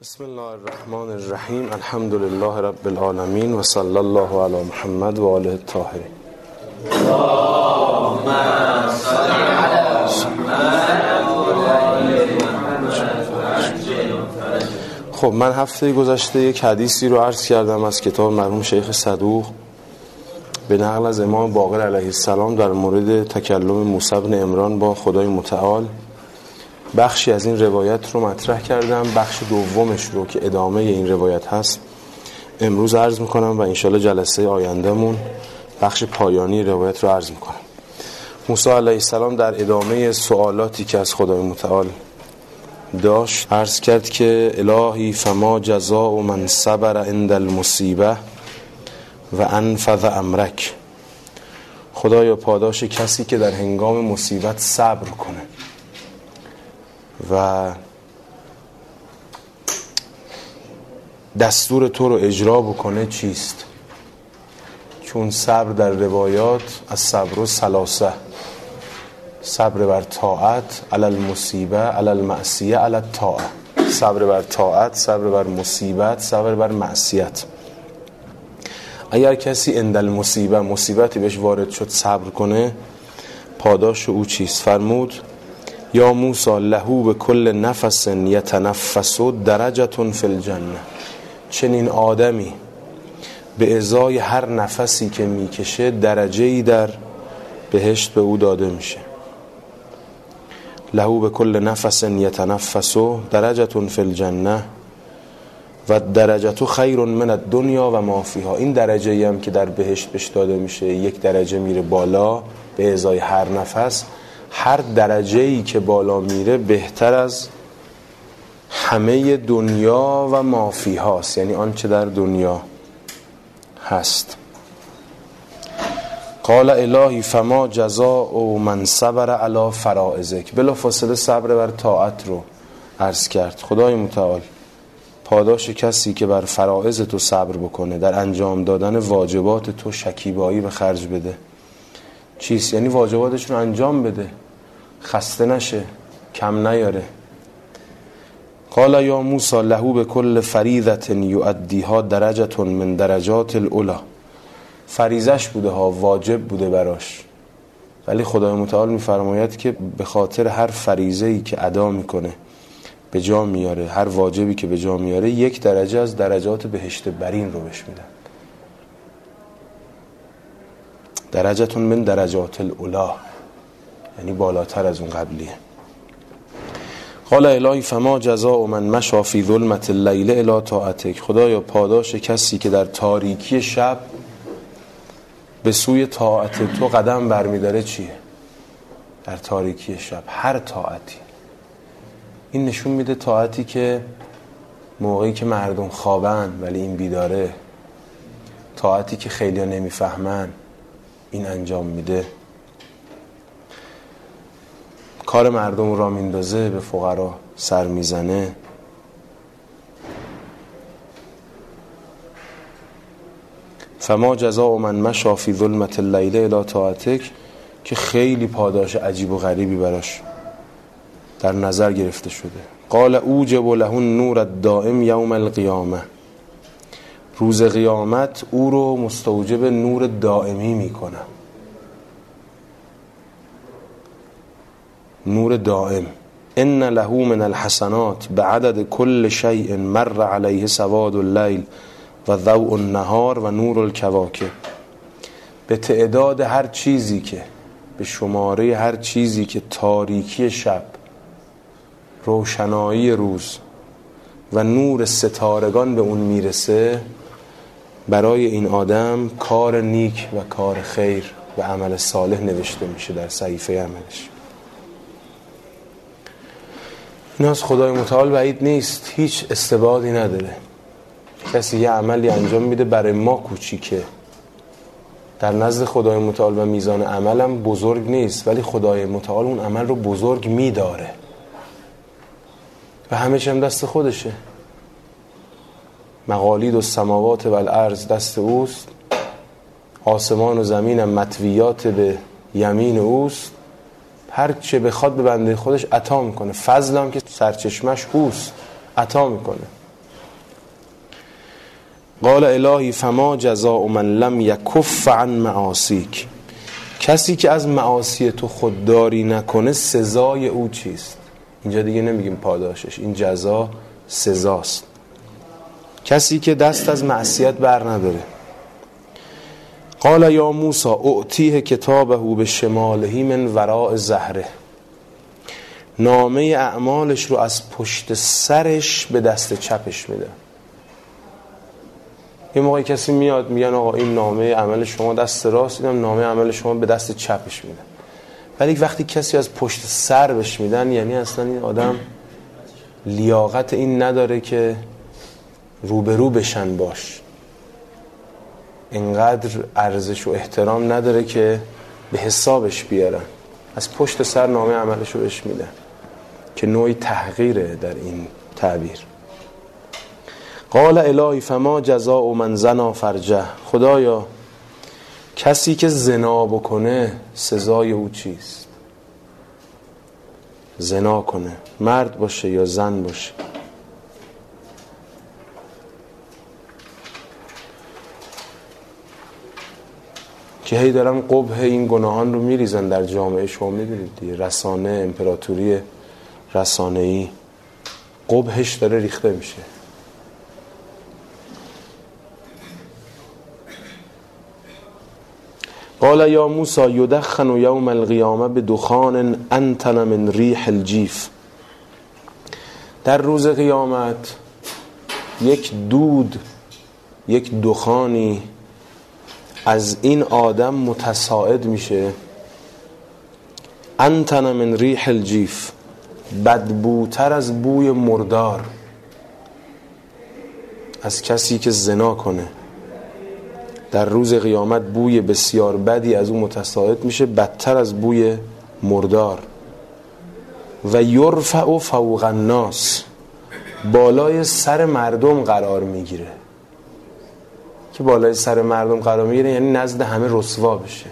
بسم الله الرحمن الرحیم الحمد لله رب العالمین و صلی الله علی محمد و آله الطاهرین خب من هفته گذشته یک حدیثی رو عرض کردم از کتاب مرحوم شیخ صدوق به نقل از امام باقر علیه السلام در مورد تکلم موسی بن عمران با خدای متعال. بخشی از این روایت رو مطرح کردم. بخش دومش رو که ادامه این روایت هست امروز عرض می‌کنم و انشالله جلسه آیندهمون بخش پایانی روایت رو عرض می‌کنم. موسی علیه السلام در ادامه سوالاتی که از خدای متعال داشت عرض کرد که الهی فما جزاء من صبر عند المصیبه و انفذ امرک. خدایا پاداش کسی که در هنگام مصیبت صبر کنه. و دستور تو رو اجرا بکنه چیست؟ چون صبر در روایات از صبر و سلاسه صبر بر طاعت علی المصیبه علی المعصیه علی الطاعه. صبر بر طاعت صبر بر مصیبت صبر بر معصیت. اگر کسی اندل مصیبه مصیبتی بهش وارد شد صبر کنه پاداش او چیست؟ فرمود یا موسی لهو به کل نفس یتنفس درجتون فی الجنه چنین آدمی به ازای هر نفسی که می‌کشه درجه ای در بهشت به او داده میشه. لهو به کل نفس یتنفس درجتون فی الجنه و درجتو خیر من الدنیا و ما فیها. این درجه هم که در بهشت بهش داده میشه یک درجه میره بالا به ازای هر نفس. هر درجه ای که بالا میره بهتر از همه دنیا و مافی هاست یعنی آنچه در دنیا هست. قال الهی فما جزاء و من صبر علی فرائزک بلا فاصله صبر بر طاعت رو عرض کرد. خدای متعال پاداش کسی که بر فرائض تو صبر بکنه در انجام دادن واجبات تو شکیبایی به خرج بده. چیست؟ یعنی واجباتش رو انجام بده. خسته نشه کم نیاره. قال یا موسی لهو به کل فریضت یؤدیها درجه من درجات الاولا فریزش بوده ها واجب بوده براش. ولی خدای متعال میفرماید که به خاطر هر فریزه که ادا می‌کنه به جا میاره. هر واجبی که به جا میاره یک درجه از درجات بهشت برین رو بهش میدن. درجتون من درجات الاولا یعنی بالاتر از اون قبلیه. قال الهی فما جزاء من مشا فی ظلمت اللیل الی طاعتک. خدایا پاداش کسی که در تاریکی شب به سوی طاعت تو قدم برمیداره چیه؟ در تاریکی شب. هر طاعتی. این نشون میده طاعتی که موقعی که مردم خوابن ولی این بیداره طاعتی که خیلی نمی‌فهمن این انجام میده. کار مردم را میندازه به فقرا سر می‌زنه. فما جزاء من مشا فی ظلمت اللیل الی طاعتک که خیلی پاداش عجیب و غریبی براش در نظر گرفته شده. قال اوجب له النور الدائم یوم القیامه روز قیامت او رو مستوجب نور دائمی می‌کنم نور دائم. ان له من الحسنات بعدد كل شيء مر عليه سواد الليل و ضوء النهار و نور الكواكب به تعداد هر چیزی که به شماره هر چیزی که تاریکی شب روشنایی روز و نور ستارگان به اون می‌رسه برای این آدم کار نیک و کار خیر و عمل صالح نوشته میشه در صحیفه عملش. این از خدای متعال بعید نیست. هیچ استبادی نداره. کسی یه عملی انجام میده برای ما کوچیکه. در نزد خدای متعال و میزان عملم بزرگ نیست ولی خدای متعال اون عمل رو بزرگ میداره. و همه چیم دست خودشه. مقالید و سماوات و الارض دست اوست. آسمان و زمین مطویات به یمین اوست. هر چه بخواد به بنده خودش عطا می‌کنه. هم که سرچشمش اوست عطا می‌کنه. قال الهی فما جزاء من لم یکف عن معاصیک. کسی که از معاصی تو خودداری نکنه سزای او چیست؟ اینجا دیگه نمیگیم پاداشش این جزا سزاست. کسی که دست از معصیت بر نداره. قال یا موسی اعتیه کتابه به شمالهی من وراء زهره. نامه اعمالش رو از پشت سرش به دست چپش میده. یه موقعی کسی میاد میگن آقا این نامه عمل شما دست راست دیدم نامه عمل شما به دست چپش میده. ولی وقتی کسی از پشت سر بهش میدن یعنی اصلا این آدم لیاقت این نداره که روبرو بشن باش. انقدر ارزش و احترام نداره که به حسابش بیارن. از پشت سر نامه عملش رو بهش میدن. که نوعی تحقیره در این تعبیر. قال الهی فما جزاء من زنا فرجه. خدایا کسی که زنا بکنه سزای او چیست؟ زنا کنه. مرد باشه یا زن باشه. که هی دارن قبه این گناهان رو میریزن در جامعه. شما دیگه رسانه امپراتوری رسانه ای قبهش داره ریخته میشه. قال یا موسی یدخن یوم القیامه به دخان انتن من ریح الجیف. در روز قیامت یک دود یک دخانی از این آدم متساعد میشه. انتن من ریح الجیف بدبوتر از بوی مردار. از کسی که زنا کنه. در روز قیامت بوی بسیار بدی از اون متساعد میشه بدتر از بوی مردار. و یرفع فوق الناس. بالای سر مردم قرار می‌گیره. که بالای سر مردم قرار می‌گیره یعنی نزد همه رسوا بشه.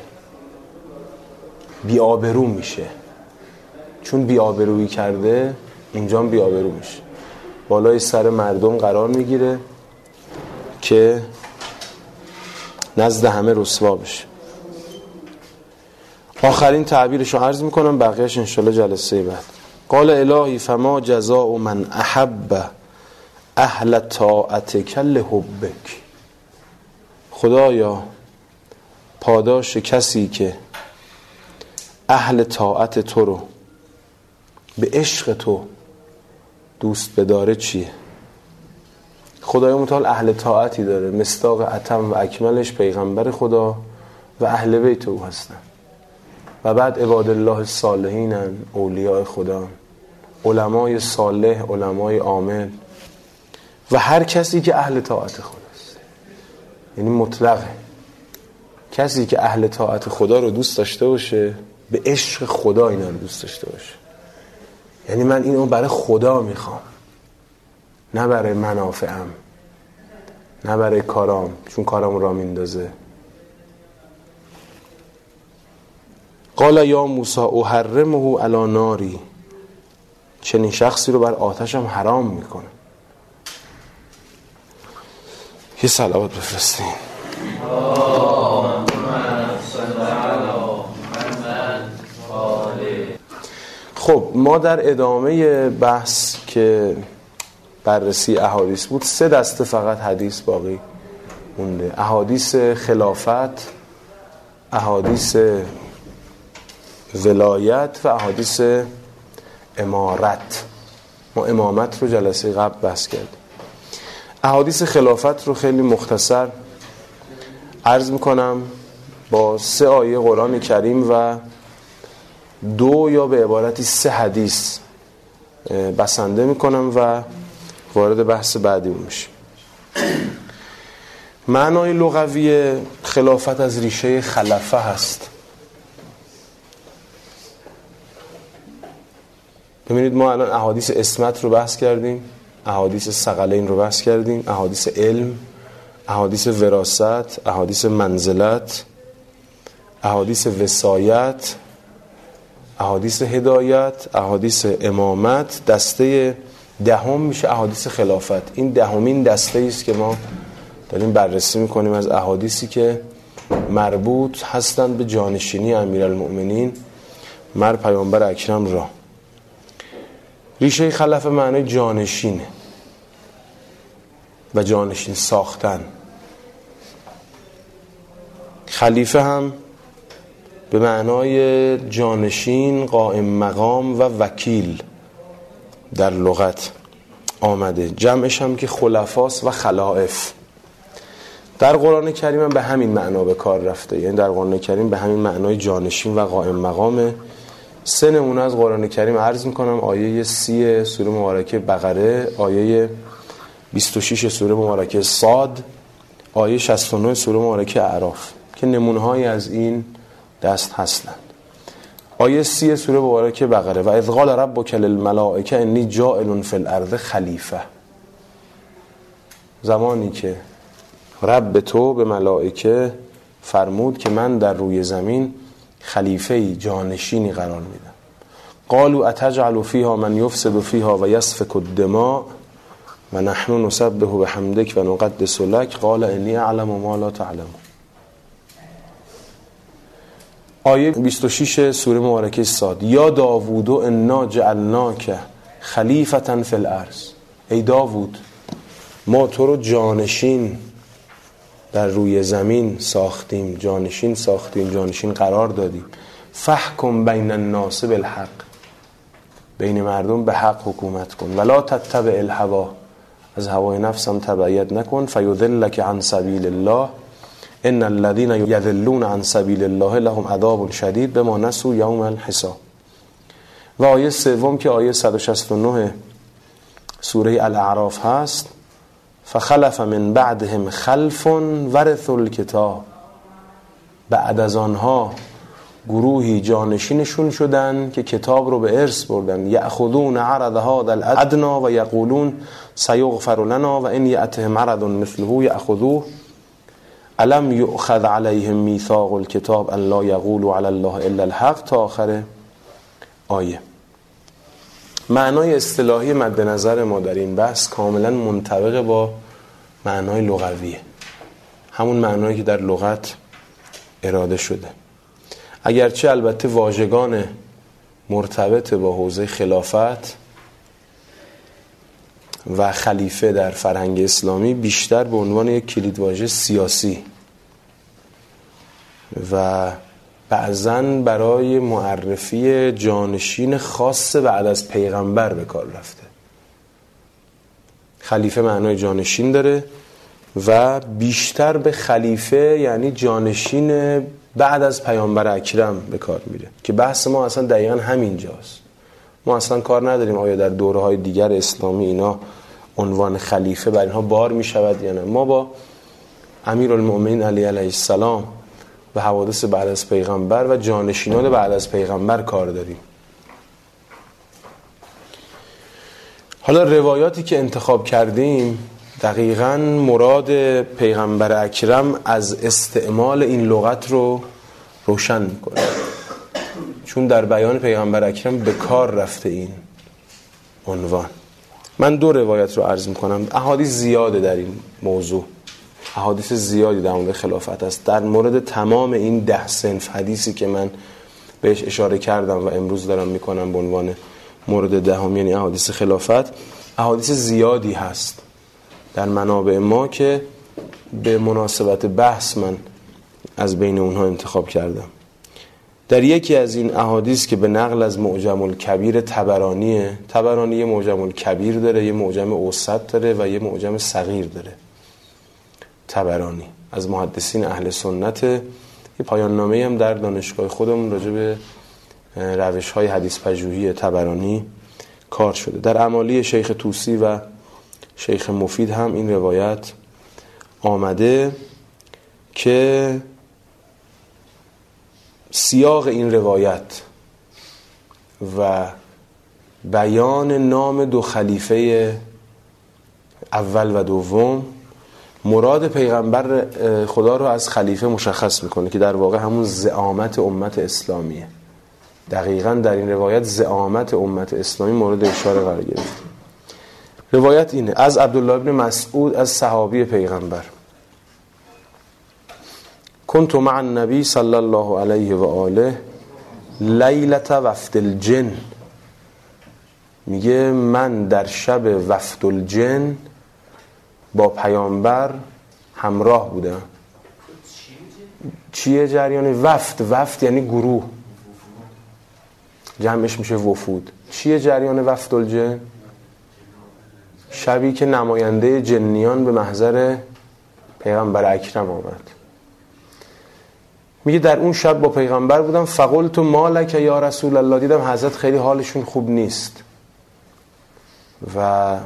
بیابرو میشه. چون بیابرویی کرده اینجا بیابرو میشه. بالای سر مردم قرار می‌گیره که نزد همه رسوا بشه. آخرین تعبیرش رو عرض می‌کنم بقیهش انشالله جلسه بعد. قال الهی فما جزاء من احب اهل طاعتک لحبک. خدایا پاداش کسی که اهل طاعت تو رو به عشق تو دوست بداره چیه؟ خدای متعال اهل طاعتی داره. مستاق اتم و اکملش پیغمبر خدا و اهل بیت او هستن. و بعد عباد الله الصالحینن اولیاء خدا علمای صالح علمای عامل. و هر کسی که اهل طاعت خداست یعنی مطلقه کسی که اهل طاعت خدا رو دوست داشته باشه به عشق خدا اینا رو دوست داشته باشه. یعنی من اینو برای خدا می‌خوام. نه برای منافعم. نه برای کارام چون کارام را میندازه. قال یا موسی احرمه علی ناری. چنین شخصی رو بر آتشم حرام می‌کنه یه صلوات بفرستین. خب ما در ادامه بحث که بررسی احادیث بود سه دسته فقط حدیث باقی مونده. احادیث خلافت احادیث ولایت و احادیث امارت. ما امامت رو جلسه قبل بحث کرد احادیث خلافت رو خیلی مختصر عرض می‌کنم با سه آیه قرآن کریم و دو یا به عبارتی سه حدیث بسنده می‌کنم و وارد بحث بعدی میشه معنای لغوی خلافت از ریشه خلفه هست. ببینید ما الان احادیث اسمت رو بحث کردیم. احادیث سقلین رو بحث کردیم احادیث علم احادیث وراست احادیث منزلت احادیث وسایت احادیث هدایت احادیث امامت دسته دهم میشه احادیث خلافت. این دهمین دسته است که ما داریم بررسی می‌کنیم از احادیثی که مربوط هستند به جانشینی امیرالمؤمنین. مر پیامبر اکرم را. ریشه خلف معنای جانشینه و جانشین ساختن. خلیفه هم به معنای جانشین قائم مقام و وکیل در لغت آمده. جمعش هم که خلفاس و خلائف. در قرآن کریم هم به همین معنا به کار رفته. یعنی در قرآن کریم به همین معنای جانشین و قائم مقامه. سه نمونه از قرآن کریم عرض می‌کنم آیه سی سوره مبارکه بقره آیه 26 سوره مبارکه صاد آیه 69 سوره مبارکه اعراف که نمونه از این دست هستند. آیه سی سوره مبارکه بقره و اذ قال ربک للملائکه انی جائل فی الارض خلیفه. زمانی که رب تو به ملائکه فرمود که من در روی زمین خلیفه جانشینی قرار میدم قالوا اتجعل فیها من یفسد فیها و یسفک الدماء و نحن نسبه بحمدک و نقدس لک قال انی اعلم ما لا تعلم. آیه 26 سوره مبارکه ساد. یا داوود انا جعلناک خلیفتا فی الارض. ای داوود ما تو رو جانشین در روی زمین ساختیم جانشین ساختیم جانشین قرار دادیم. فحکم بین الناس بالحق. بین مردم به حق حکومت کن. ولا تتبع الهوا. از هوای نفسم تبعیت نکن. فیذلک عن سبیل الله. ان الذين يذلون عن سبیل الله لهم عذاب شدید. به ما نسو یوم الحساب. و آیه سوم که آیه 169 سوره الاعراف هست فخلف من بعدهم خلف ورث الکتاب. بعد از آنها گروهی جانشینشون شدن که کتاب رو به ارث بردن. یأخذون عرض هذا الادنا و یقولون سیغفر لنا و ان یأتهم عرض مثله یأخذوه. الم یؤخذ علیهم میثاق الكتاب ان لا یقولوا علی الله الا الحق تا آخر آیه. معنای اصطلاحی مد نظر ما در این بحث کاملا منطبق با معنای لغویه. همون معنایی که در لغت اراده شده. اگرچه البته واژگان مرتبط با حوزه خلافت و خلیفه در فرهنگ اسلامی بیشتر به عنوان یک کلیدواژه سیاسی و بعضا برای معرفی جانشین خاص بعد از پیغمبر به کار رفته. خلیفه معنای جانشین داره و بیشتر به خلیفه یعنی جانشین بعد از پیامبر اکرم به کار میره. که بحث ما اصلا دقیقا همینجاست ما اصلا کار نداریم آیا در دوره های دیگر اسلامی اینا عنوان خلیفه بر اینها بار می شود یا نه. ما با امیر علی علیه السلام و حوادث بعد از پیغمبر و جانشینان بعد از پیغمبر کار داریم. حالا روایاتی که انتخاب کردیم دقیقا مراد پیغمبر اکرم از استعمال این لغت رو روشن می‌کنه. چون در بیان پیغمبر اکرم به کار رفته این عنوان. من دو روایت رو عرض می‌کنم. احادیث زیاده در این موضوع. احادیث زیادی در مورد خلافت است. در مورد تمام این ده سنف حدیثی که من بهش اشاره کردم و امروز دارم می‌کنم به عنوان مورد دهم یعنی احادیث خلافت احادیث زیادی هست در منابع ما که به مناسبت بحث من از بین اونها انتخاب کردم. در یکی از این احادیث که به نقل از معجم الکبیر تبرانیه تبرانی یه معجم الکبیر داره یه معجم اوسط داره و یه معجم صغیر داره. تبرانی. از محدثین اهل سنت یه پایان نامه هم در دانشگاه خودمون راجع به روش های حدیث پژوهی تبرانی کار شده. در عمالی شیخ توسی و شیخ مفید هم این روایت آمده که سیاق این روایت و بیان نام دو خلیفه اول و دوم مراد پیغمبر خدا رو از خلیفه مشخص می‌کنه که در واقع همون زعامت امت اسلامیه. دقیقا در این روایت زعامت امت اسلامی مورد اشاره قرار گرفت روایت اینه از عبدالله ابن مسعود از صحابی پیغمبر. کنت مع النبی صلی الله علیه و آله لیلت وفد الجن. میگه من در شب وفد الجن با پیامبر همراه بودم چیه جریان وفد؟ وفد یعنی گروه. جمعش میشه وفود. چیه جریان وفد الجن شبی که نماینده جنیان به محضر پیغمبر اکرم آمد. میگه در اون شب با پیغمبر بودم فقلت مالک یا رسول الله. دیدم حضرت خیلی حالشون خوب نیست. و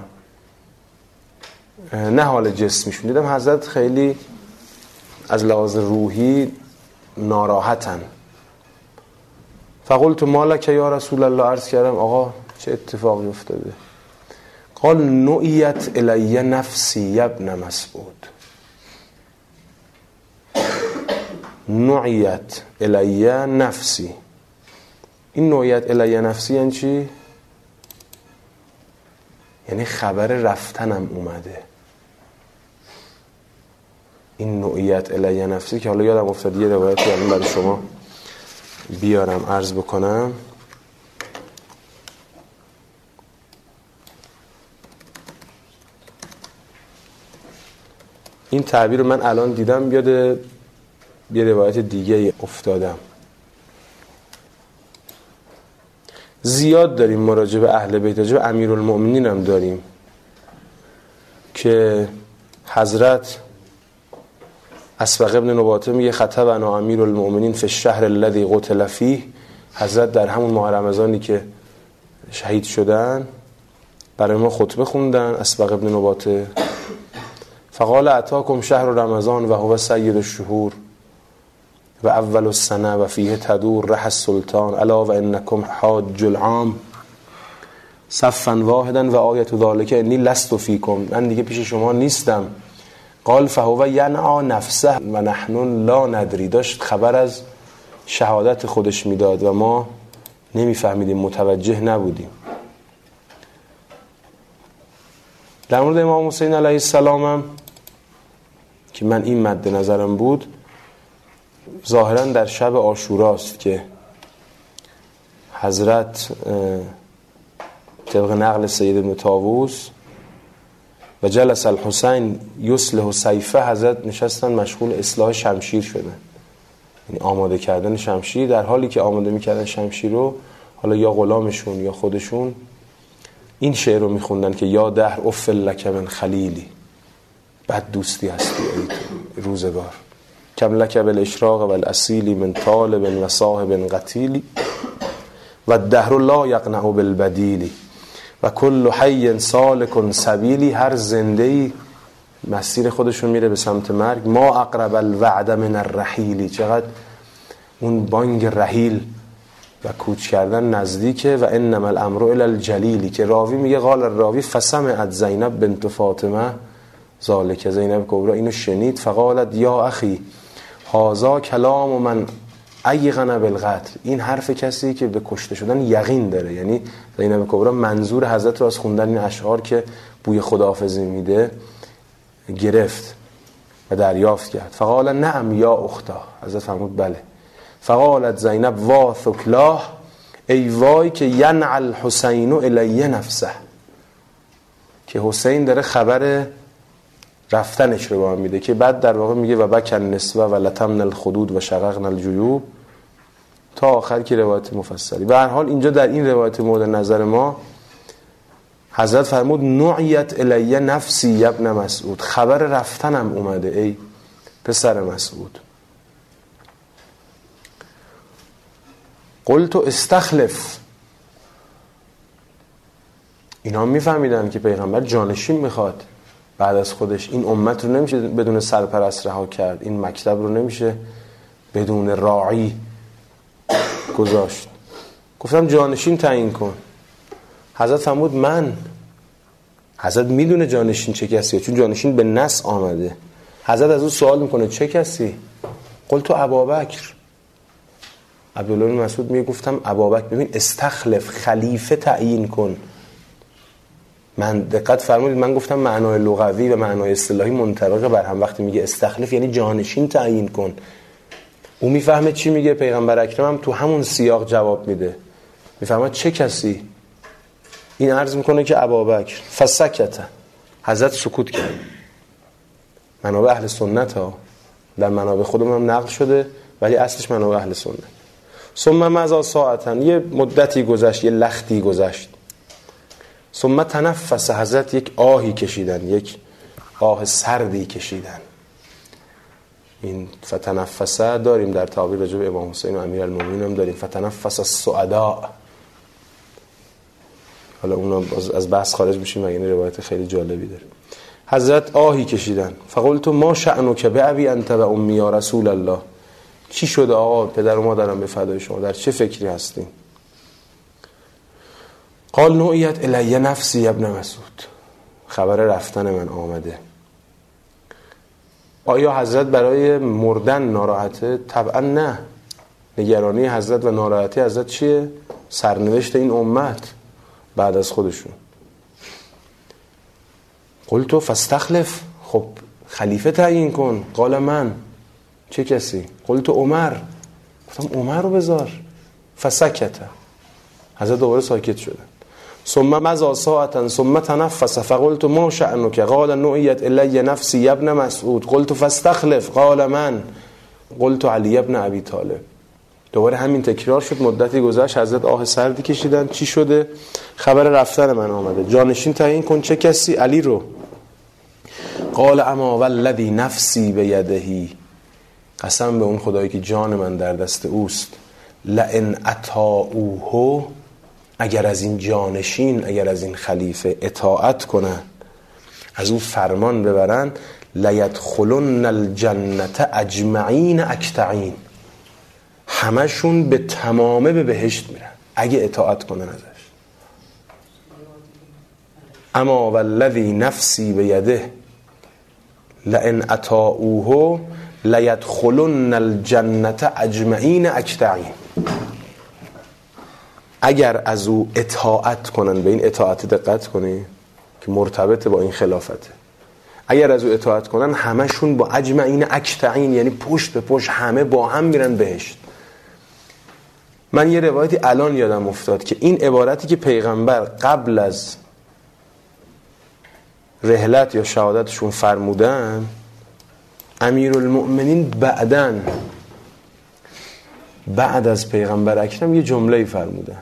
نه حال جسمیشون دیدم حضرت خیلی از لحاظ روحی ناراحتن. فقلت مالک یا رسول الله؟ عرض کردم آقا چه اتفاقی افتاده؟ قال نوعیت الی نفسی یبن مسعود. نوعیت الی نفسی. این نوعیت الی نفسی یعنی چی؟ یعنی خبر رفتنم اومده. این نوعیت الی نفسی که حالا یادم افتاد یه روایتی الان برای شما بیارم عرض بکنم. این تعبیر رو من الان دیدم بیاد یه روایت دیگه افتادم. زیاد داریم مراجع به اهل بیت به امیرالمؤمنین هم داریم که حضرت اسبق ابن نباته میگه خطب انا امیر المؤمنین فی الشهر الذي قتل فیه. حضرت در همون ماه رمضانی که شهید شدن برای ما خطبه خوندن اسبق ابن نباته. فقال اتاکم شهر رمضان و هو سید الشهور و اول السنه و فیه تدور ره السلطان. الا و انکم حاج العام. صفا واحدا و آیت ذالک انی لست فیکم. من دیگه پیش شما نیستم. قال فهو ینعا نفسه و نحن لا ندری. داشت خبر از شهادت خودش می‌داد و ما نمیفهمیدیم متوجه نبودیم. در مورد امام حسین علیه السلام هم که من این مد نظرم بود ظاهرا در شب آشوراست که حضرت طبق نقل سید ابن تاووس و جلس الحسین یسله و سیفه حضرت نشستن مشغول اصلاح شمشیر شدن یعنی آماده کردن شمشیر در حالی که آماده می‌کردن شمشیر رو حالا یا غلامشون یا خودشون این شعر رو میخوندن که یا دهر افل لک من خلیلی بد دوستی هستی ای روزگار. کم لک بالاشراق و الاصیلی من طالب و صاحب قتیلی و دهر لا یقنع بالبدیلی. و کل حی سالک سبیلی هر زنده ای مسیر خودشون میره به سمت مرگ. ما اقرب الوعد من الرحیلی چقدر اون بانگ رحیل و کوچ کردن نزدیکه و انما الامر الى الجلیلی که راوی میگه قال راوی فسمعت زینب بنت فاطمه ذالک. زینب کبرا اینو شنید فقالت یا اخی هازا کلام من ایقن بالقتل. این حرف کسی که به کشته شدن یقین داره. یعنی زینب کبرا منظور حضرت رو از خوندن این اشعار که بوی خداحافظی میده گرفت و دریافت کرد. فقال نعم یا اختا. حضرت فرمود بله. فقالت زینب وا ثکلاه ای وای که ینع الحسین الیه نفسه. که حسین داره خبر رفتنش رو به میده که بعد در واقع میگه و بکن نسوه و لتمن الخدود و شققن الجیوب تا آخر که روایت مفصلی. به هر حال اینجا در این روایت مورد نظر ما حضرت فرمود نوعیت الیه نفسی یبن مسعود. خبر رفتنم اومده ای پسر مسعود. قلت استخلف. اینا میفهمیدن که پیغمبر جانشین می‌خواد. بعد از خودش این امت رو نمیشه بدون سرپرست رها کرد این مکتب رو نمیشه بدون راعی گذاشت. گفتم جانشین تعیین کن. حضرت فرمود من. حضرت می‌دونه جانشین چه کسیه چون جانشین به نس آمده. حضرت از او سوال می‌کنه چه کسی؟ قل تو ابابکر عبدالله مسعود میگه گفتم ابابکر ببین استخلف خلیفه تعیین کن. من دقت فرمودید من گفتم معنای لغوی و معنای اصطلاحی منطبق بر هم. وقتی میگه استخلف یعنی جانشین تعیین کن. او می‌فهمه چی میگه پیغمبر اکرم هم تو همون سیاق جواب میده. می‌فهمه چه کسی؟ این عرض می‌کنه که ابابکر فسکته حضرت سکوت کرد. منابع اهل سنت ها. در منابع خودمون هم نقل شده ولی اصلش منابع اهل سنت. ثم مزا ساعتن یه مدتی گذشت یه لختی گذشت. ثم تنفس حضرت یک آهی کشیدن یک آه سردی کشیدن. این فتنفسه داریم در تعبیر رجب امام حسین و امیر هم داریم. فتنفس السعداء حالا اون از بحث خارج میشیم و یعنی روایت خیلی جالبی داره. حضرت آهی کشیدن. فقلت ما شعنو که به ابی انت و امی یا رسول الله. چی شده آقا؟ پدر و مادرم به فدای شما. در چه فکری هستیم قال نوعیت الیه نفسی ابن مسعود. خبر رفتن من آمده. آیا حضرت برای مردن ناراحته؟ طبعا نه. نگرانی حضرت و ناراحتی حضرت چیه؟ سرنوشت این امت بعد از خودشون. قلتو فستخلف خب خلیفه تعیین کن. قال من. چه کسی؟ قلتو عمر. گفتم عمر رو بذار. فسکته حضرت دوباره ساکت شدن ثم مزا ساعتا ثم تنفس فقلت ما شأنك؟ قال نوعیت الی نفسی ابن مسعود. قلت فاستخلف. قال من؟ قلت علی ابن ابی طالب. دوباره همین تکرار شد. مدتی گذشت. حضرت آه سردی کشیدن. چی شده؟ خبر رفتن من آمده. جانشین تعیین کن. چه کسی؟ علی رو. قال اما والذی نفسی به یدهی قسم به اون خدایی که جان من در دست اوست. لئن اطاعوه اگر از این جانشین اگر از این خلیفه اطاعت کنن از او فرمان ببرن لیدخلن الجنت اجمعین اکتعین. همشون به تمامه به بهشت میرن. اگه اطاعت کنن ازش. اما والذی نفسی به یده لئن اطاعوه لیدخلن الجنت اجمعین اکتعین. اگر از او اطاعت کنن به این اطاعت دقت کنی که مرتبط با این خلافته. اگر از او اطاعت کنن همشون با اجمعین اکتعین یعنی پشت به پشت همه با هم میرن بهشت. من یه روایتی الان یادم افتاد که این عبارتی که پیغمبر قبل از رهلت یا شهادتشون فرمودن امیر المؤمنین بعدن بعد از پیغمبر اکرم یه جمله فرمودن.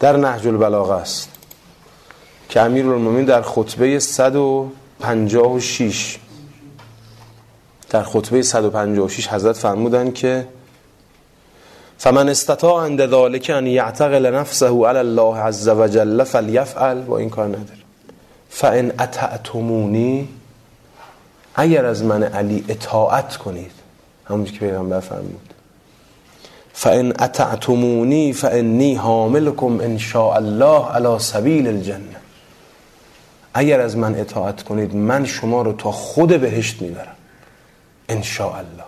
در نهج البلاغه است که امیر المومین در خطبه 156 در خطبه 156 حضرت فرمودن که فمن استطاع عند ذلك ان يعتقل نفسه على الله عز وجل فليفعل با این کار نداره. فان اطعتمونی اگر از من علی اطاعت کنید. همونجوری که پیغمبر فرمود. فإن اطعتمونی فانی حاملكم إن شاء الله على سبیل الجنة. اگر از من اطاعت کنید من شما رو تا خود بهشت میبرم. ان شاء الله.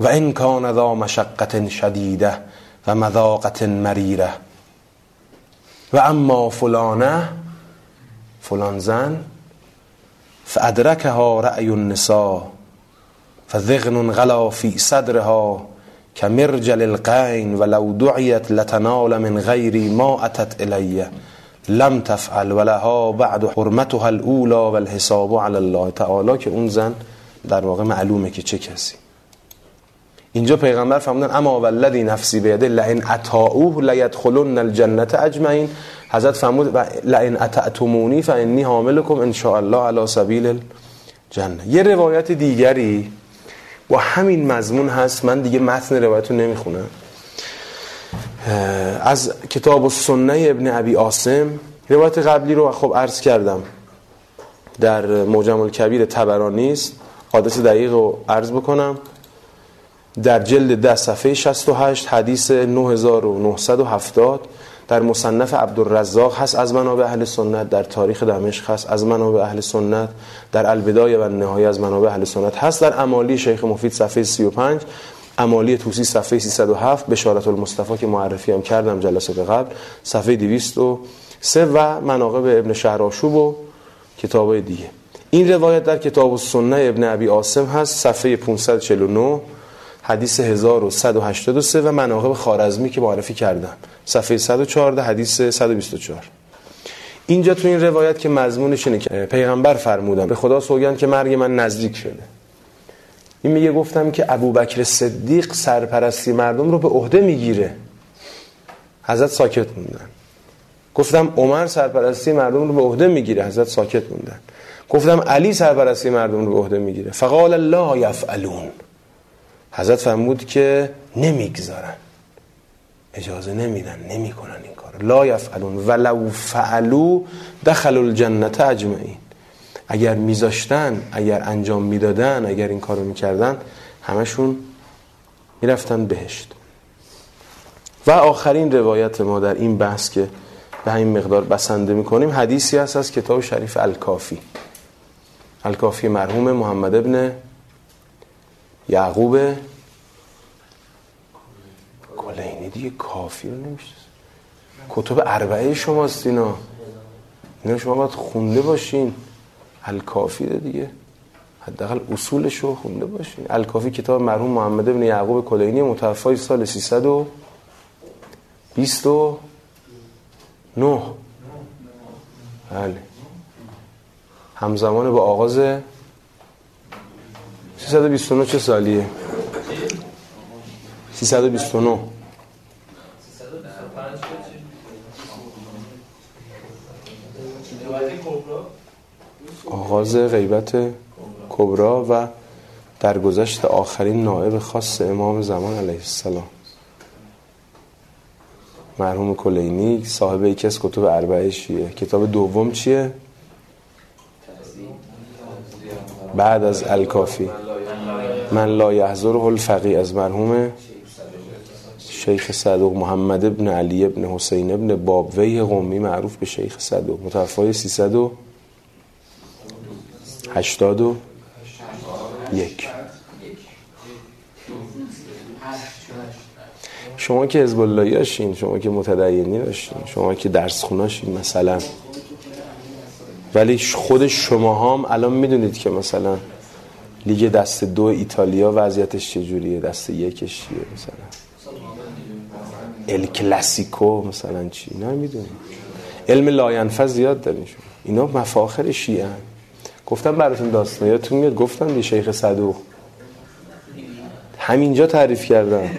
و ان کان ذا مشقت شدیده و مذاقت مریره. و اما فلانه فلان زن فادرکها رأی النساء فذغن غلا فی صدرها. کمرجل القین ولو دعیت لتنال من غیری ما اتت الیه لم تفعل ولها بعد حرمتها الاولى والحساب على الله. تعالی که اون زن در واقع معلومه که چه کسی. اینجا پیغمبر فرمودن اما والذی نفسی بیده لئن اطاعوه لیدخلن الجنت اجمعین. حضرت فرمود لئن اطعتمونی فانی حاملکم ان شاء الله علی سبیل الجنه یه روایت دیگری با همین مضمون هست من دیگه متن روایت رو نمی‌خونم از کتاب السنه ابن ابی آسم روایت قبلی رو خب عرض کردم. در موجم الکبیر تبرانی است. حادث دقیق رو عرض بکنم. در جلد ده صفحه 68 حدیث 9970 در مصنف عبدالرزاق هست. از منابع اهل سنت در تاریخ دمشق هست. از منابع اهل سنت در البدایه و نهایه از منابع اهل سنت هست. در امالی شیخ مفید صفحه 35 امالی توسی صفحه 307 بشارت المصطفى که معرفی هم کردم جلسات قبل صفحه 203 و مناقب ابن شهراشوب و کتابای دیگه. این روایت در کتاب السنه ابن ابی عاصم هست. صفحه 549 حدیث 1183 و مناقب خارزمی که معرفی کردم. صفحه 114 حدیث 124 اینجا تو این روایت که مضمونش اینه که پیغمبر فرمودن به خدا سوگند که مرگ من نزدیک شده. این میگه گفتم که ابوبکر صدیق سرپرستی مردم رو به عهده می‌گیره. حضرت ساکت موندن. گفتم عمر سرپرستی مردم رو به عهده می‌گیره حضرت ساکت موندن. گفتم علی سرپرستی مردم رو به عهده می‌گیره. فقال لا یفعلون. حضرت فرمود که نمی‌گذارن. اجازه نمیدن نمی‌کنن این کار لا یفعلون ولو فعلو دخل الجنت اجمعین. اگر میذاشتن اگر انجام می‌دادن اگر این کارو می‌کردن همشون می‌رفتن بهشت. و آخرین روایت ما در این بحث که به همین مقدار بسنده می‌کنیم حدیثی هست از کتاب شریف الکافی. الکافی مرحوم محمد ابن یعقوب کلینی دیگه کافی رو نمیشه کتب اربعه شماست اینا. اینا شما باید خونده باشین. الکافی دیگه. حداقل اصولش رو خونده باشین. الکافی کتاب مرحوم محمد ابن یعقوب کلینی متوفای سال 329 بله. همزمان با آغاز 329 چه سالیه؟ 329 آغاز غیبت کبرا و درگذشت آخرین نائب خاص امام زمان علیه السلام. مرحوم کلینی صاحب یکی از کتب اربعه شیعه. کتاب دوم چیه؟ بعد از الکافی. من لا یحضر الفقی از مرحوم شیخ صدوق محمد ابن علی ابن حسین ابن بابوی قومی معروف به شیخ صدوق. متوفای 381 شما که حزب هاشین شما که متدینی هاشین شما که درس خوناشین مثلا. ولی خود شما هم الان می‌دونید که مثلا لیگ دست دو ایتالیا وضعیتش چجوریه؟ دست یکش چیه مثلا؟ ال کلاسیکو مثلا چی؟ نه می‌دونید علم لاینفه زیاد دارین شما. اینا مفاخر شیعه هم. گفتم براتون داستان یادتون میاد؟ گفتم یه شیخ صدوق. همینجا تعریف کردم.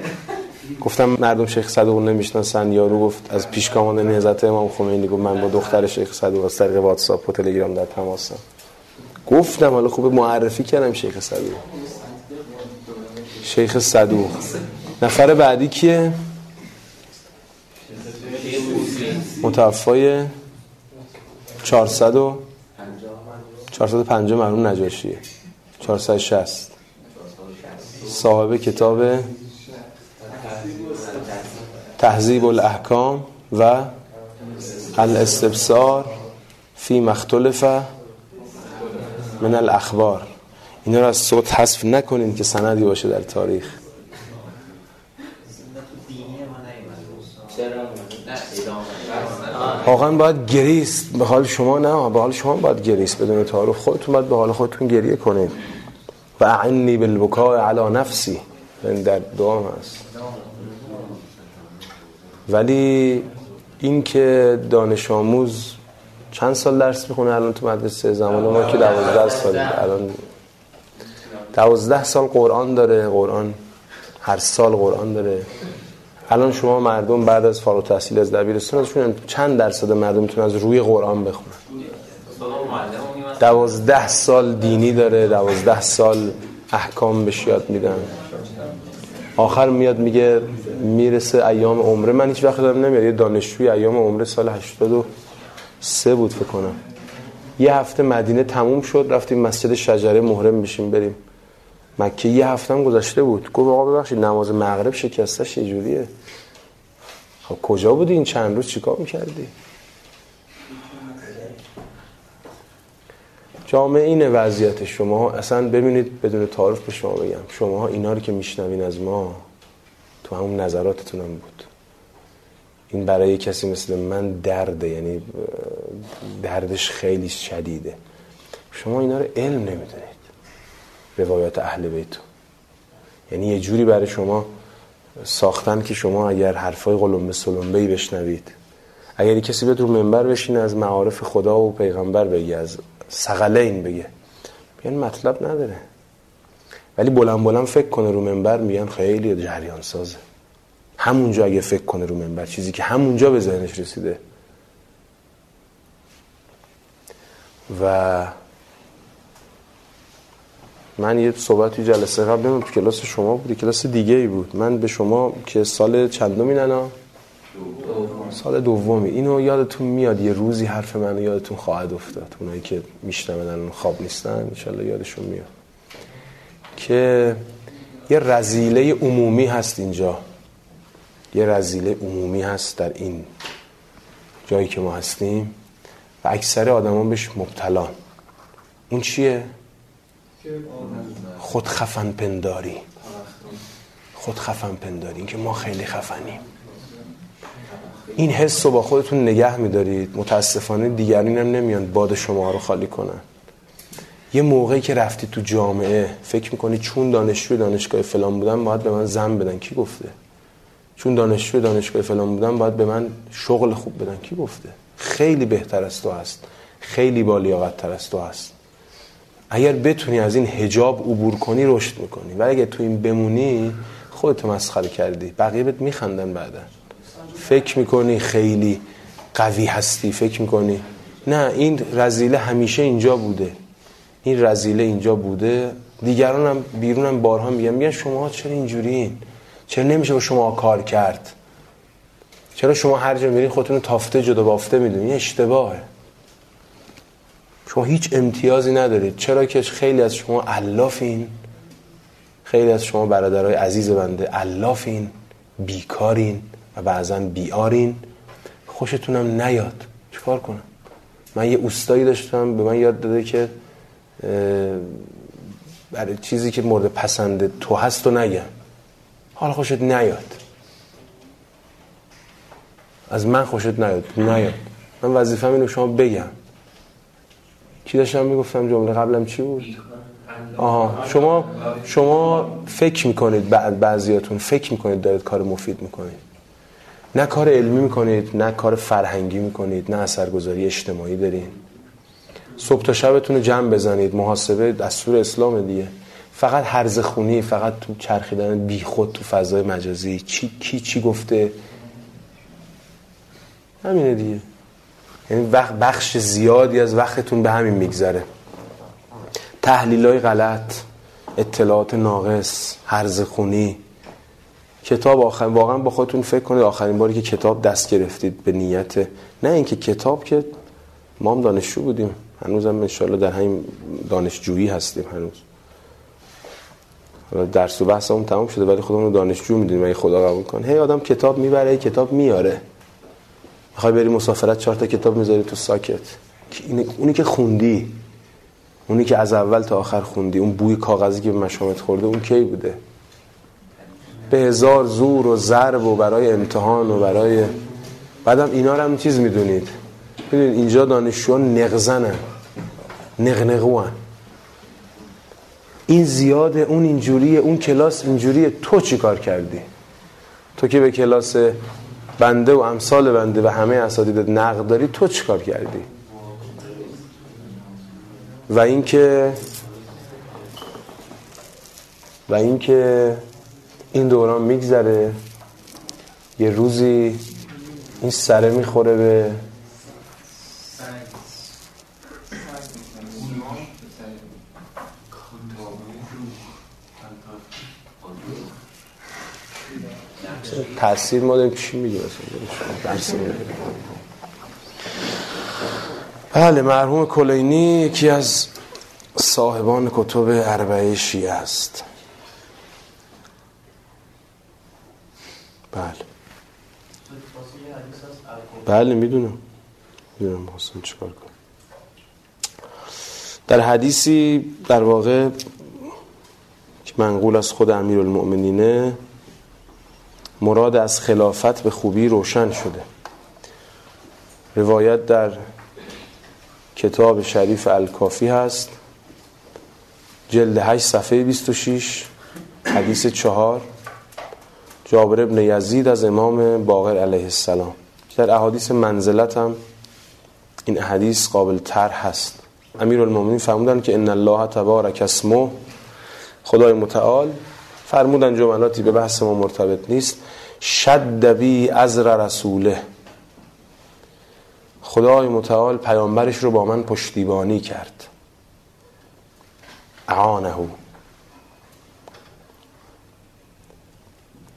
گفتم مردم شیخ صدوق نمی‌شناسن. یارو گفت از پیشگامان نهضت امام خمینی گفت من با دختر شیخ صدوق از طریق واتساپ و تلگرام در تماسم گفتم حالا خوب معرفی کردم شیخ صدوق. شیخ صدوق. نفر بعدی کیه؟ متوفای 400 و 450 مرحوم نجاشیه. 460 صاحب کتاب تهذیب الاحکام و الاستبصار فی مختلف من الاخبار. اینا رو از صوت حذف نکنین که سندی باشه در تاریخ. واقعا باید گریست. به حال شما نه به حال شما باید گریست. بدون تعارف خودتون باید به حال خودتون گریه کنید و اعنی بالبکاء علی نفسی. در دعا هست. ولی این که دانش آموز چند سال درس می‌خونه؟ الان تو مدرسه زمان ما که دوازده سال. الان دوازده سال قرآن داره. قرآن هر سال قرآن داره. الان شما مردم بعد از فارغ تحصیل از دبیرستان ازشون چند درصد مردم می‌تونن از روی قرآن بخونن؟ دوازده سال دینی داره. دوازده سال احکام بهش یاد میدن. آخر میاد میگه می‌رسه ایام عمره. من هیچ وقت دارم نمیاد. یه دانشجوی ایام عمره سال 83 بود فکر کنم. یه هفته مدینه تموم شد رفتیم مسجد شجره محرم بشیم بریم. مکه یه هفته هم گذشته بود. گفت آقا ببخشید نماز مغرب شکستش یه جوریه؟ خب کجا بودی این چند روز؟ چیکار می‌کردی؟ جامعه اینه وضعیت شما. اصلا ببینید بدون تعارف به شما بگم. شما اینا رو که میشنوین از ما تو همون نظراتتونم بود. این برای کسی مثل من درده یعنی دردش خیلی شدیده. شما اینا رو علم نمی‌دونید. روایات اهل بیتو یعنی یه جوری برای شما ساختن که شما اگر حرفای قلمبه سلمبه ای بشنوید اگر کسی بیاد رو منبر بشینه از معارف خدا و پیغمبر بگه از سقلین بگه بیان مطلب نداره. ولی بلند بلند فکر کنه رو منبر میگن خیلی جریان سازه همونجا اگه فکر کنه رو منبر چیزی که همونجا به ذهنش رسیده. و من یه صحبتی جلسه قبل نمیم تو کلاس شما بود کلاس دیگه ای بود. من به شما که سال چندمی ننا سال دومی. اینو یادتون میاد یه روزی حرف منو یادتون خواهد افتاد. اونایی که میشنون خواب نیستن انشالله یادشون میاد. که یه رزیله عمومی هست اینجا. یه رزیله عمومی هست در این جایی که ما هستیم و اکثر آدمان بهش مبتلان اون چیه؟ خود خفن پنداری خود خفن پنداری اینکه ما خیلی خفنیم. این حس رو با خودتون نگه میدارید. متاسفانه دیگرین هم نمیان باد شما رو خالی کنن. یه موقعی که رفتی تو جامعه فکر می‌کنی چون دانشجوی دانشگاه فلان بودن باید به من زن بدن. کی گفته؟ چون دانشجوی دانشگاه فلان بودن باید به من شغل خوب بدن. کی گفته؟ خیلی بهتر از تو هست. خیلی با لیاقت تر از تو هست. اگر بتونی از این حجاب عبور کنی رشد می‌کنی. و اگر تو این بمونی خودت مسخره کردی. بقیه بهت میخندن بعدا. فکر می‌کنی خیلی قوی هستی فکر می‌کنی. نه این رزیله همیشه اینجا بوده. این رزیله اینجا بوده. دیگران هم بیرون هم بارها میگن میگن شما چرا اینجورین؟ چرا نمیشه با شما کار کرد؟ چرا شما هر جا میرین خودتون تافته جدا بافته می‌دونی اشتباهه. شما هیچ امتیازی ندارید. چرا که خیلی از شما علافین؟ خیلی از شما برادرای عزیز بنده علافین بیکارین و بعضا بیارین. خوشتونم نیاد. چیکار کنم؟ من یه اوستایی داشتم به من یاد داده که برای چیزی که مورد پسند تو هست و نگم. حالا خوشت نیاد. از من خوشت نیاد. نیاد. من وظیفه اینو شما بگم. کی داشتم می‌گفتم جمله قبلم چی بود؟ آها. شما شما فکر می‌کنید بعد بعضیاتون فکر می‌کنید دارید کار مفید می‌کنید. نه کار علمی می‌کنید نه کار فرهنگی می‌کنید نه اثرگذاری اجتماعی دارین. صبح تا شبتون رو جمع بزنید. محاسبه دستور اسلام دیگه. فقط هرز خونی فقط تو چرخیدن بیخود تو فضای مجازی. چی کی چی گفته؟ همینه دیگه. یعنی وقت بخش زیادی از وقتتون به همین میگذره. تحلیل های غلط اطلاعات ناقص هرز خونی. کتاب آخر واقعا با خودتون فکر کنید آخرین باری که کتاب دست گرفتید به نیت. نه اینکه کتاب که ما هم دانشجو بودیم. هنوز هم انشالله در همین دانشجویی هستیم هنوز. درس و بحث هم تمام شده ولی خودمون دانشجو می‌دونیم اگه خدا قبول کنه. هی آدم کتاب می‌بره کتاب میاره می‌خوای بری مسافرت چهار تا کتاب می‌ذاری تو ساکت. اونی که خوندی. اونی که از اول تا آخر خوندی. اون بوی کاغذی که به مشامت خورده اون کی بوده؟ به هزار زور و ضرب و برای امتحان و برای بعدم اینا رو هم چیز می‌دونید. ببینید اینجا دانشجویان نغزنن نغنغوان این زیاده اون اینجوریه اون کلاس اینجوریه تو چی کار کردی؟ تو که به کلاس بنده و امثال بنده و همه اساتید نقد داری تو چی کار کردی؟ و اینکه و اینکه این دوران میگذره یه روزی این سره می‌خوره به تاثیر ما داریم چی میگه بله مرحوم کلینی یکی از صاحبان کتب اربعه شیعه است. بله. بله می‌دونم. می‌دونم حسن چیکار کنم در حدیثی در واقع که منقول از خود امیر المؤمنینه مراد از خلافت به خوبی روشن شده. روایت در کتاب شریف الکافی هست جلد 8 صفحه 26 حدیث چهار. جابر ابن یزید از امام باقر علیه السلام. در احادیث منزلت هم این حدیث قابل تر هست. امیر المومنین فرمودن که ان الله تبارک اسمه خدای متعال فرمودن جملاتی به بحث ما مرتبط نیست. شد بی ازر رسوله. خدای متعال پیامبرش رو با من پشتیبانی کرد. اعانه.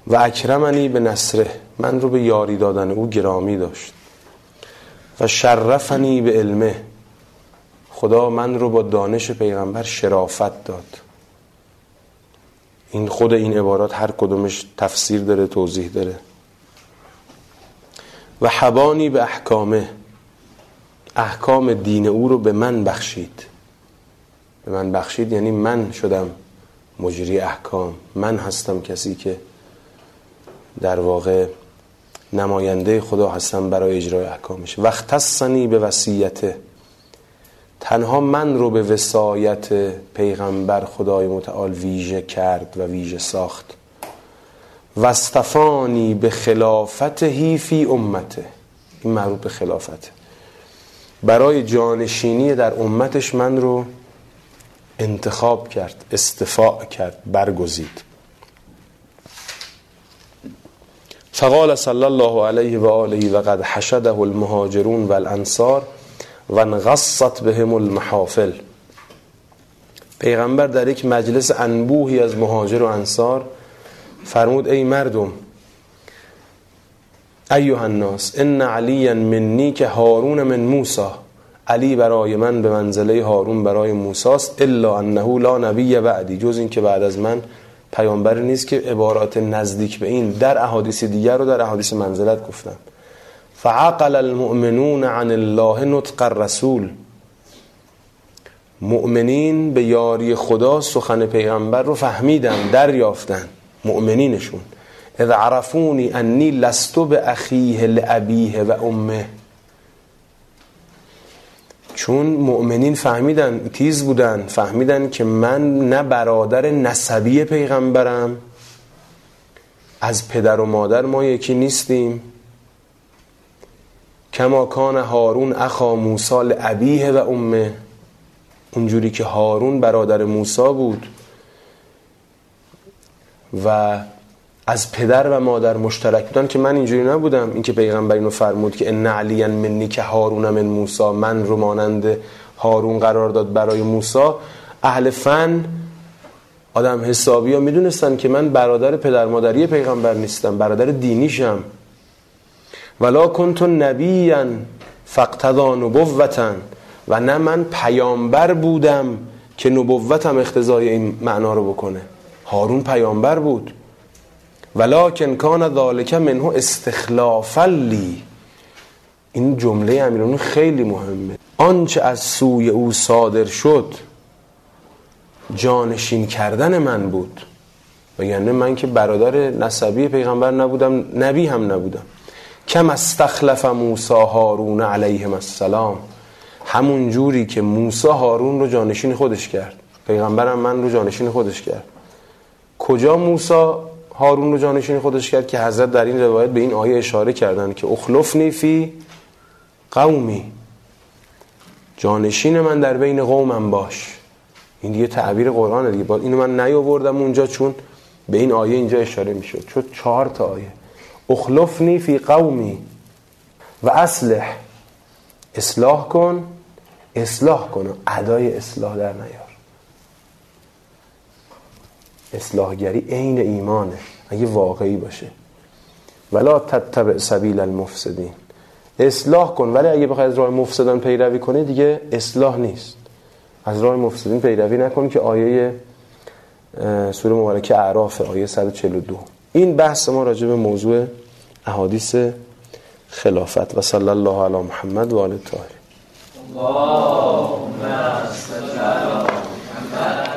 و اکرمنی به نصره. من رو به یاری دادن او گرامی داشت. و شرفنی به علمه. خدا من رو با دانش پیغمبر شرافت داد. این خود این عبارات هر کدومش تفسیر داره توضیح داره. و حبانی به احکامه. احکام دین او رو به من بخشید. به من بخشید یعنی من شدم مجری احکام. من هستم کسی که در واقع نماینده خدا هستم برای اجرای احکامش. وقتصنی به وصیته. تنها من رو به وسایت پیغمبر خدای متعال ویژه کرد و ویژه ساخت. وستفانی به خلافت هیفی امته. این مربوط به خلافته. برای جانشینی در امتش من رو انتخاب کرد استفاع کرد برگزید. فقال صلی الله علیه و آله و قد حشده المهاجرون و و انغصت بهم المحافل. پیغمبر در یک مجلس انبوهی از مهاجر و انصار فرمود ای مردم ایها الناس ان علی منی که هارون من موسی. علی برای من به منزله هارون برای موساست الا انه لا نبی بعدی. جز این که بعد از من پیامبر نیست که عبارات نزدیک به این در احادیث دیگر رو در احادیث منزلت گفتم. فعقل المؤمنون عن الله نطق الرسول. مؤمنین به یاری خدا سخن پیغمبر رو فهمیدن دریافتن. مؤمنینشون. اذ عرفونی انی لستو به اخیه لعبیه و امه. چون مؤمنین فهمیدن تیز بودن فهمیدن که من نه برادر نسبی پیغمبرم از پدر و مادر ما یکی نیستیم. کما کان هارون اخا موسا لعبیه و امه. اونجوری که هارون برادر موسا بود و از پدر و مادر مشترک بودن که من اینجوری نبودم. اینکه پیغمبر اینو فرمود که ان علی منی که هارون من موسی من رو مانند هارون قرار داد برای موسی. اهل فن آدم حسابی ها می‌دونستن که من برادر پدر مادری پیغمبر نیستم برادر دینیشم. ولا کنت نبیا فقتدا نبوتا و نه من پیامبر بودم که نبوتم اختزای این معنا رو بکنه. هارون پیامبر بود. ولکن کان ذالک منه استخلافا لی این جمله امیرانو خیلی مهمه. آنچه از سوی او صادر شد جانشین کردن من بود. و یعنی من که برادر نسبی پیغمبر نبودم نبی هم نبودم. کم استخلف موسی هارون علیهم السلام. همون جوری که موسی هارون رو جانشین خودش کرد. پیغمبرم من رو جانشین خودش کرد. کجا موسی هارون رو جانشین خودش کرد که حضرت در این روایت به این آیه اشاره کردن که اخلفنی فی قومی. جانشین من در بین قومم باش. این دیگه تعبیر قرآن دیگه. اینو من نیاوردم اونجا چون به این آیه اینجا اشاره می‌شد. چون چهار تا آیه. اخلفنی فی قومی و اصلح. اصلاح کن اصلاح کن ادای اصلاح در نیار. اصلاحگری عین ایمانه اگه واقعی باشه. ولا تتبع سبیل المفسدین. اصلاح کن ولی اگه بخوای از راه مفسدان پیروی کنی دیگه اصلاح نیست. از راه مفسدین پیروی نکن که آیه سوره مبارکه اعراف آیه 142 این بحث ما راجع به موضوع احادیث خلافت و صلی الله علی محمد و آل طاهرین اللهم صل على محمد.